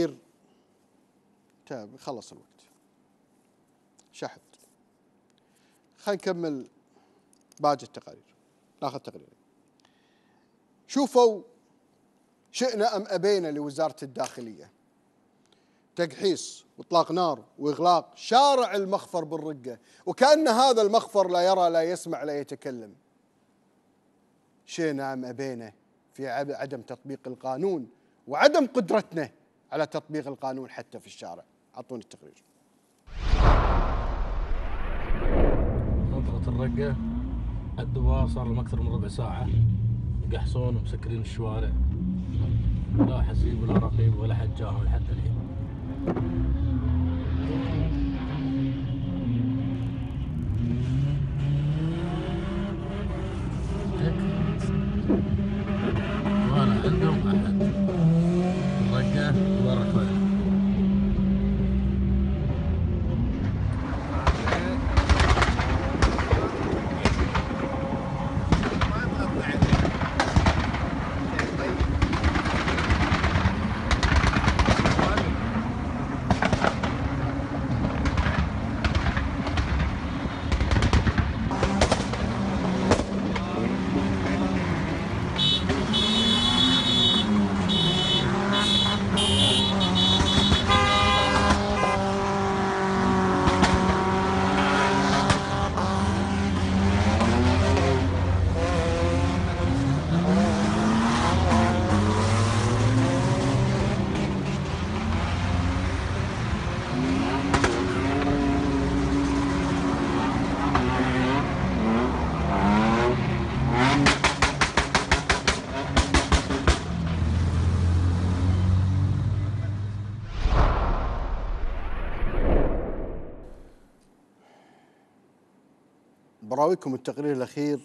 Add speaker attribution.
Speaker 1: طيب خلص الوقت. شحت خلينا نكمل باقي التقارير. ناخذ تقرير. شوفوا شئنا أم أبينا لوزارة الداخلية. تقحيص وإطلاق نار وإغلاق شارع المخفر بالرقة. وكأن هذا المخفر لا يرى لا يسمع لا يتكلم. شئنا أم أبينا في عدم تطبيق القانون وعدم قدرتنا على تطبيق القانون حتى في الشارع. أعطوني التقرير.
Speaker 2: منطقة الرقة الدوار صار لهم أكثر من ربع ساعة. يقحصون ومسكرين الشوارع. لا حسيب ولا رقيب ولا حد جاهم لحد الحين. ولا عندهم أحد الرقة ولا ركبة
Speaker 1: براويكم التقرير الأخير.